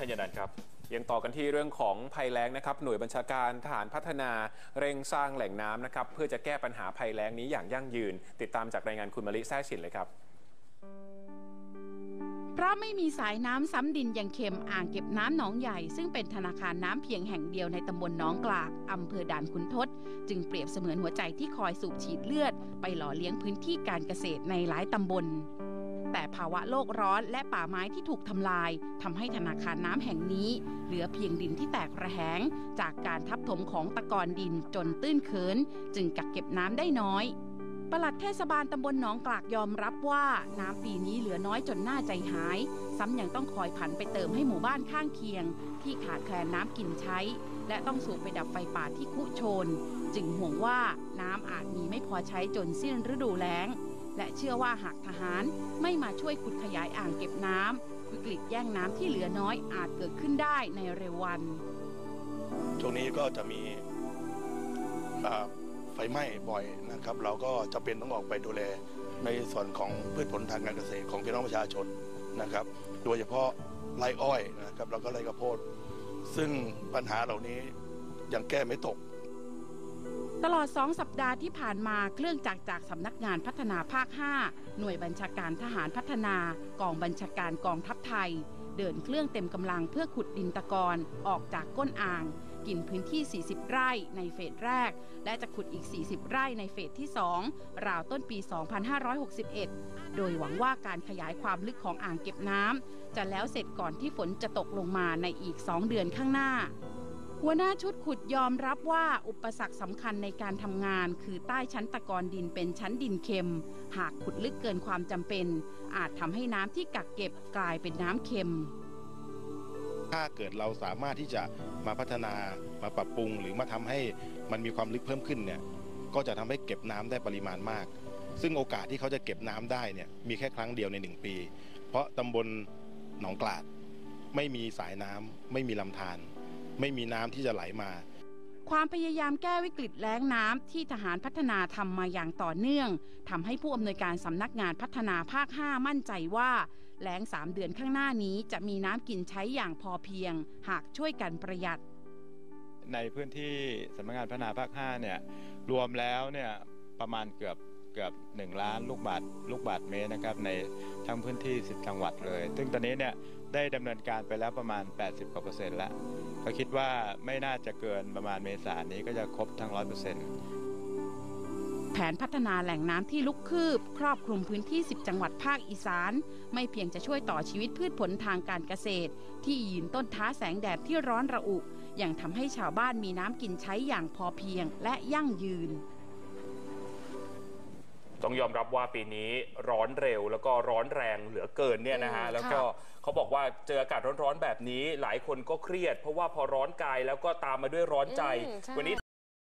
ธันันท์ครับยังต่อกันที่เรื่องของภัยแล้งนะครับ หน่วยบัญชาการทหารพัฒนาเร่งสร้างแหล่งน้ำนะครับ เพื่อจะแก้ปัญหาภัยแล้งนี้อย่างยั่งยืน ติดตามจากรายงานคุณมลิแซ่ชินเลยครับเพราะไม่มีสายน้ำซ้ำดินยังเค็มอ่างเก็บน้ำหนองใหญ่ ซึ่งเป็นธนาคารน้ำเพียงแห่งเดียวในตำบลหนองกลากอำเภอด่านขุนทด จึงเปรียบเสมือนหัวใจที่คอยสูบฉีดเลือด ไปหล่อเลี้ยงพื้นที่การเกษตรในหลายตำบล แต่ภาวะโลกร้อนและป่าไม้ที่ถูกทำลายทำให้ธนาคารน้ำแห่งนี้ เหลือเพียงดินที่แตกระแหง จากการทับถมของตะกอนดินจนตื้นเขิน จึงกักเก็บน้ำได้น้อยปลัดเทศบาลตำบลหนองกลากยอมรับว่าน้ำปีนี้เหลือน้อยจนน่าใจหาย ซ้ำยังต้องคอยผันไปเติมให้หมู่บ้านข้างเคียง ที่ขาดแคลนน้ำกินใช้ และต้องสูบไปดับไฟป่าที่คุโชน จึงห่วงว่าน้ำอาจมีไม่พอใช้จนสิ้นฤดูแล้ง และเชื่อว่าหากทหารไม่มาช่วยขุดขยายอ่างเก็บน้ำวิกฤตแย่งน้ำที่เหลือน้อยอาจเกิดขึ้นได้ในเร็ววัน ช่วงนี้ก็จะมีไฟไหม้บ่อยนะครับ เราก็จะเป็นต้องออกไปดูแลในส่วนของพืชผลทางการเกษตรของพี่น้องประชาชนนะครับ โดยเฉพาะไรอ้อยนะครับแล้วก็ไรกระโพดซึ่งปัญหาเหล่านี้ยังแก้ไม่ตก ตลอด 2 สัปดาห์ที่ผ่านมาเครื่องจักรจากสำนักงานพัฒนาภาค 5 หน่วยบัญชาการทหารพัฒนากองบัญชาการกองทัพไทย เดินเครื่องเต็มกำลังเพื่อขุดดินตะกอนออกจากก้นอ่าง กินพื้นที่ 40 ไร่ในเฟสแรก และจะขุดอีก 40 ไร่ในเฟสที่ 2 ราวต้นปี 2561 โดยหวังว่าการขยายความลึกของอ่างเก็บน้ำจะแล้วเสร็จก่อนที่ฝนจะตกลงมาในอีก 2 เดือนข้างหน้า หัวหน้าชุดขุดยอมรับว่าอุปสรรคสำคัญในการทำงาน คือใต้ชั้นตะกอนดินเป็นชั้นดินเค็ม หากขุดลึกเกินความจำเป็น อาจทำให้น้ำที่กักเก็บกลายเป็นน้ำเค็ม ถ้าเกิดเราสามารถที่จะมาพัฒนามาปรับปรุง หรือมาทำให้มันมีความลึกเพิ่มขึ้นเนี่ยก็จะทำให้เก็บน้ำได้ปริมาณมาก ซึ่งโอกาสที่เขาจะเก็บน้ำได้เนี่ยมีแค่ครั้งเดียวในหนึ่งปี เพราะตำบลหนองกลาด ไม่มีสายน้ำไม่มีลำธาร ไม่มีน้ำที่จะไหลมา ความพยายามแก้วิกฤตแล้งน้ำที่ทหารพัฒนาทำมาอย่างต่อเนื่องทำให้ผู้อำนวยการสำนักงานพัฒนาภาค 5 มั่นใจว่าแล้ง3เดือนข้างหน้านี้จะมีน้ำกินใช้อย่างพอเพียง หากช่วยกันประหยัด ในพื้นที่สำนักงานพัฒนาภาค 5 เนี่ยรวมแล้วเนี่ยประมาณเกือบ เกือบ 1 ล้านลูกบาทลูกบาทเมตรนะครับในทั้งพื้นที่ 10 จังหวัดเลย ซึ่งตอนนี้เนี่ยได้ดำเนินการไปแล้วประมาณ 80กว่าเปอร์เซ็นต์แล้วก็คิดว่าไม่น่าจะเกินประมาณเมษายนนี้ก็จะครบทั้ง 100เปอร์เซ็นต์แผนพัฒนาแหล่งน้ำที่ลุกคืบ ครอบคลุมพื้นที่ 10 จังหวัดภาคอีสาน ไม่เพียงจะช่วยต่อชีวิตพืชผลทางการเกษตร ที่ยืนต้นท้าแสงแดดที่ร้อนระอุยังทำให้ชาวบ้านมีน้ำกินใช้อย่างพอเพียงและยั่งยืน ต้องยอมรับว่าปีนี้ร้อนเร็ว แล้วก็ร้อนแรงเหลือเกินเนี่ยนะฮะอืมแล้วก็เขาบอกว่าเจออากาศร้อนๆแบบนี้ หลายคนก็เครียด เพราะว่าพอร้อนกายแล้วก็ตามมาด้วยร้อนใจอืมใช่วันนี้